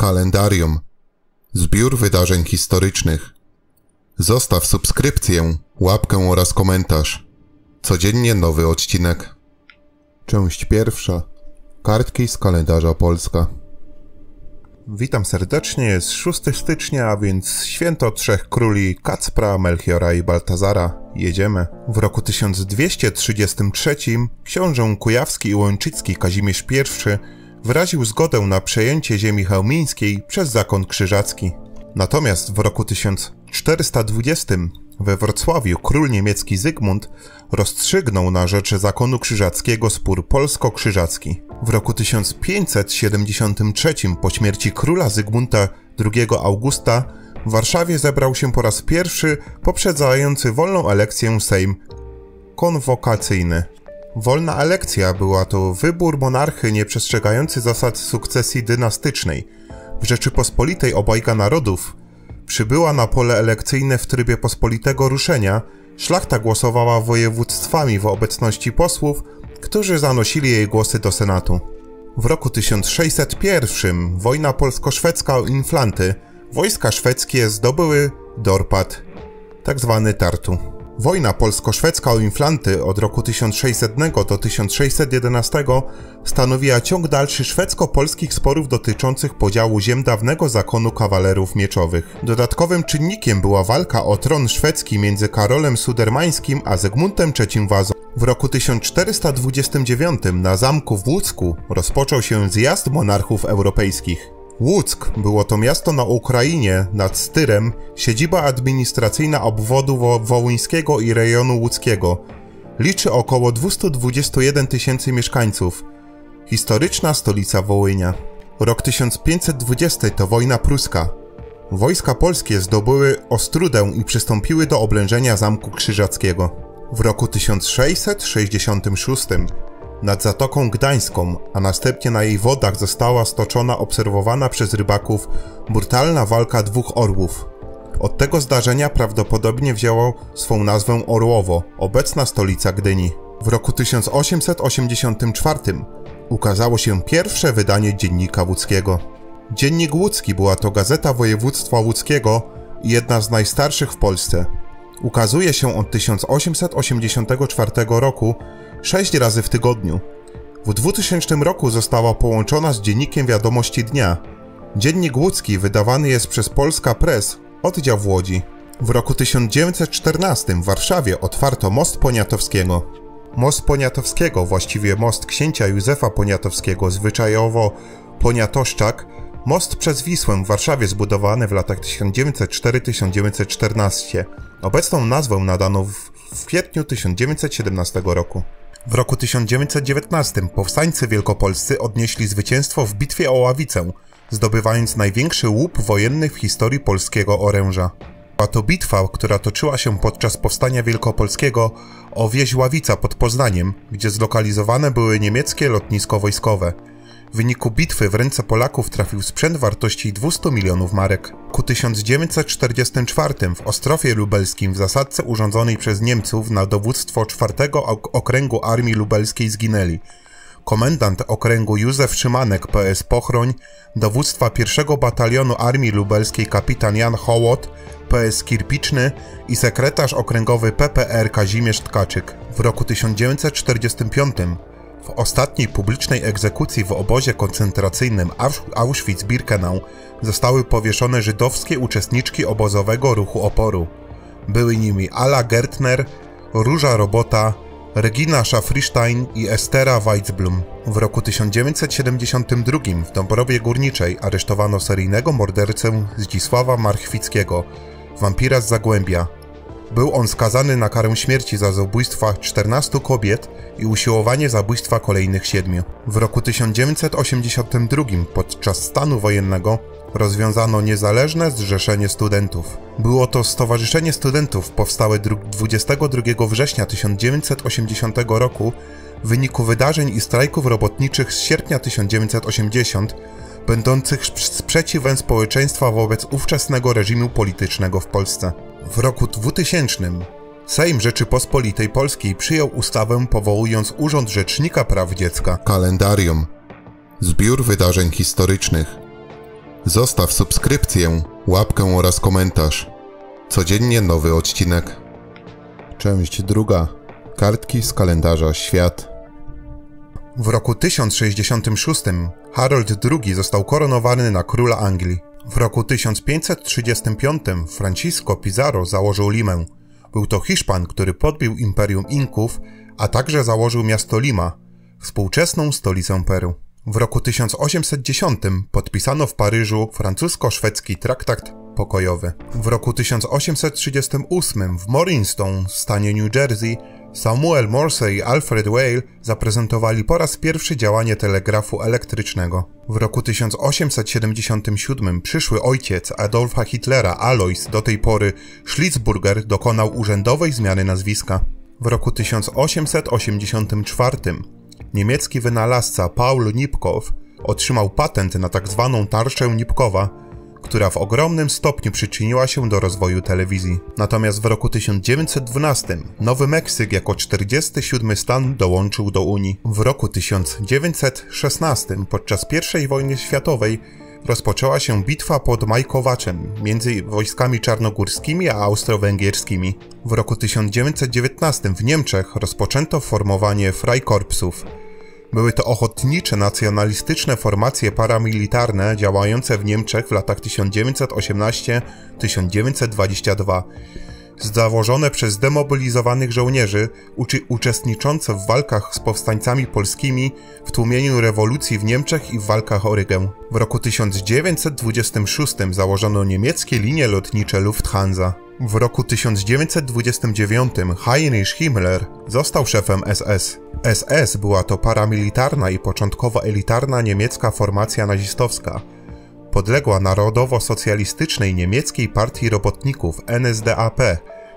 Kalendarium. Zbiór wydarzeń historycznych. Zostaw subskrypcję, łapkę oraz komentarz. Codziennie nowy odcinek. Część pierwsza. Kartki z kalendarza Polska. Witam serdecznie, jest 6 stycznia, więc święto trzech króli Kacpra, Melchiora i Baltazara. Jedziemy. W roku 1233 książę kujawski i łęczycki Kazimierz I wyraził zgodę na przejęcie ziemi chełmińskiej przez zakon krzyżacki. Natomiast w roku 1420 we Wrocławiu król niemiecki Zygmunt rozstrzygnął na rzecz zakonu krzyżackiego spór polsko-krzyżacki. W roku 1573 po śmierci króla Zygmunta II Augusta w Warszawie zebrał się po raz pierwszy poprzedzający wolną elekcję Sejm konwokacyjny. Wolna elekcja była to wybór monarchy nieprzestrzegający zasad sukcesji dynastycznej. W Rzeczypospolitej obojga narodów przybyła na pole elekcyjne w trybie pospolitego ruszenia, szlachta głosowała województwami w obecności posłów, którzy zanosili jej głosy do Senatu. W roku 1601 wojna polsko-szwedzka o Inflanty, wojska szwedzkie zdobyły Dorpat, tzw. Tak Tartu. Wojna polsko-szwedzka o Inflanty od roku 1600 do 1611 stanowiła ciąg dalszy szwedzko-polskich sporów dotyczących podziału ziem dawnego zakonu kawalerów mieczowych. Dodatkowym czynnikiem była walka o tron szwedzki między Karolem Sudermańskim a Zygmuntem III Wazą. W roku 1429 na zamku w Łódzku rozpoczął się zjazd monarchów europejskich. Łuck było to miasto na Ukrainie nad Styrem, siedziba administracyjna obwodu wo wołyńskiego i rejonu łódzkiego. Liczy około 221 tysięcy mieszkańców. Historyczna stolica Wołynia. Rok 1520 to wojna pruska. Wojska polskie zdobyły Ostrudę i przystąpiły do oblężenia Zamku Krzyżackiego. W roku 1666 nad Zatoką Gdańską, a następnie na jej wodach została stoczona obserwowana przez rybaków brutalna walka dwóch orłów. Od tego zdarzenia prawdopodobnie wzięło swą nazwę Orłowo, obecna stolica Gdyni. W roku 1884 ukazało się pierwsze wydanie Dziennika Łódzkiego. Dziennik Łódzki była to gazeta województwa łódzkiego i jedna z najstarszych w Polsce. Ukazuje się od 1884 roku sześć razy w tygodniu. W 2000 roku została połączona z Dziennikiem Wiadomości Dnia. Dziennik łódzki wydawany jest przez Polska Press, oddział w Łodzi. W roku 1914 w Warszawie otwarto most Poniatowskiego. Most Poniatowskiego, właściwie most księcia Józefa Poniatowskiego, zwyczajowo Poniatoszczak, most przez Wisłę w Warszawie zbudowany w latach 1904-1914. Obecną nazwę nadano w, w kwietniu 1917 roku. W roku 1919 powstańcy wielkopolscy odnieśli zwycięstwo w bitwie o Ławicę, zdobywając największy łup wojenny w historii polskiego oręża. Była to bitwa, która toczyła się podczas powstania wielkopolskiego o wieś Ławica pod Poznaniem, gdzie zlokalizowane były niemieckie lotnisko wojskowe. W wyniku bitwy w ręce Polaków trafił sprzęt wartości 200 milionów marek. Ku 1944 w Ostrofie Lubelskim w zasadce urządzonej przez Niemców na dowództwo 4 Okręgu Armii Lubelskiej zginęli komendant okręgu Józef Szymanek PS Pochroń, dowództwa 1 Batalionu Armii Lubelskiej kapitan Jan Hołot, PS Kirpiczny i sekretarz okręgowy PPR Kazimierz Tkaczyk. W roku 1945 w ostatniej publicznej egzekucji w obozie koncentracyjnym Auschwitz-Birkenau zostały powieszone żydowskie uczestniczki obozowego ruchu oporu. Były nimi Ala Gertner, Róża Robota, Regina Szafristein i Estera Weizblum. W roku 1972 w Dąbrowie Górniczej aresztowano seryjnego mordercę Zdzisława Marchwickiego, wampira z Zagłębia, był on skazany na karę śmierci za zabójstwa 14 kobiet i usiłowanie zabójstwa kolejnych siedmiu. W roku 1982 podczas stanu wojennego rozwiązano niezależne Zrzeszenie Studentów. Było to Stowarzyszenie Studentów powstałe 22 września 1980 roku w wyniku wydarzeń i strajków robotniczych z sierpnia 1980 będących sprzeciwem społeczeństwa wobec ówczesnego reżimu politycznego w Polsce. W roku 2000 Sejm Rzeczypospolitej Polskiej przyjął ustawę powołując Urząd Rzecznika Praw Dziecka. Kalendarium. Zbiór wydarzeń historycznych. Zostaw subskrypcję, łapkę oraz komentarz. Codziennie nowy odcinek. Część druga. Kartki z kalendarza Świat. W roku 1066 Harold II został koronowany na króla Anglii. W roku 1535 Francisco Pizarro założył Limę. Był to Hiszpan, który podbił imperium Inków, a także założył miasto Lima, współczesną stolicę Peru. W roku 1810 podpisano w Paryżu francusko-szwedzki traktat pokojowy. W roku 1838 w Morristown w stanie New Jersey Samuel Morse i Alfred Whale zaprezentowali po raz pierwszy działanie telegrafu elektrycznego. W roku 1877 przyszły ojciec Adolfa Hitlera, Alois, do tej pory Schlitzburger, dokonał urzędowej zmiany nazwiska. W roku 1884 niemiecki wynalazca Paul Nipkow otrzymał patent na tzw. Tak tarczę Nipkowa, która w ogromnym stopniu przyczyniła się do rozwoju telewizji. Natomiast w roku 1912 Nowy Meksyk jako 47 stan dołączył do Unii. W roku 1916 podczas I wojny światowej rozpoczęła się bitwa pod Majkowaczem między wojskami czarnogórskimi a austro-węgierskimi. W roku 1919 w Niemczech rozpoczęto formowanie Freikorpsów, były to ochotnicze nacjonalistyczne formacje paramilitarne działające w Niemczech w latach 1918-1922, założone przez demobilizowanych żołnierzy uczestniczące w walkach z powstańcami polskimi w tłumieniu rewolucji w Niemczech i w walkach o Rygę. W roku 1926 założono niemieckie linie lotnicze Lufthansa. W roku 1929 Heinrich Himmler został szefem SS. SS była to paramilitarna i początkowo elitarna niemiecka formacja nazistowska. Podległa narodowo-socjalistycznej niemieckiej partii robotników NSDAP,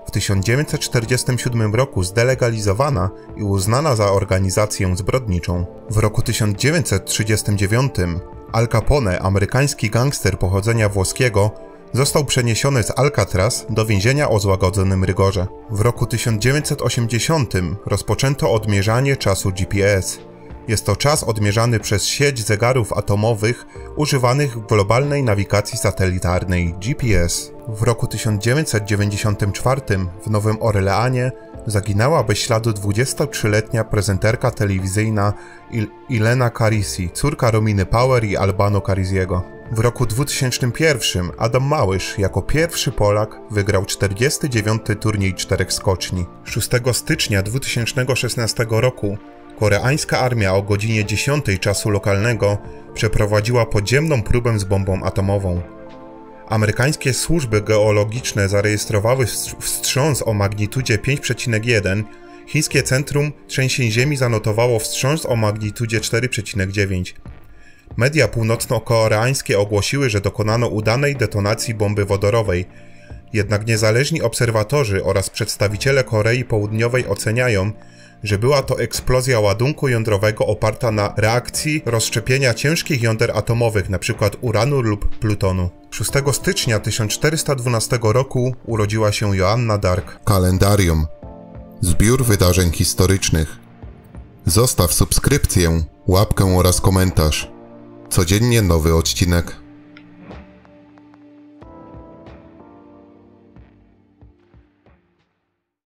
w 1947 roku zdelegalizowana i uznana za organizację zbrodniczą. W roku 1939 Al Capone, amerykański gangster pochodzenia włoskiego, został przeniesiony z Alcatraz do więzienia o złagodzonym rygorze. W roku 1980 rozpoczęto odmierzanie czasu GPS. Jest to czas odmierzany przez sieć zegarów atomowych używanych w globalnej nawigacji satelitarnej GPS. W roku 1994 w Nowym Orleanie zaginęła bez śladu 23-letnia prezenterka telewizyjna Il Ilena Carisi, córka Rominy Power i Albano Carisiego. W roku 2001 Adam Małysz jako pierwszy Polak wygrał 49. turniej czterech skoczni. 6 stycznia 2016 roku koreańska armia o godzinie 10 czasu lokalnego przeprowadziła podziemną próbę z bombą atomową. Amerykańskie służby geologiczne zarejestrowały wstrząs o magnitudzie 5,1, chińskie Centrum Trzęsień Ziemi zanotowało wstrząs o magnitudzie 4,9. Media północno-koreańskie ogłosiły, że dokonano udanej detonacji bomby wodorowej. Jednak niezależni obserwatorzy oraz przedstawiciele Korei Południowej oceniają, że była to eksplozja ładunku jądrowego oparta na reakcji rozszczepienia ciężkich jąder atomowych, np. uranu lub plutonu. 6 stycznia 1412 roku urodziła się Joanna Dark. Kalendarium. Zbiór wydarzeń historycznych. Zostaw subskrypcję, łapkę oraz komentarz. Codziennie nowy odcinek.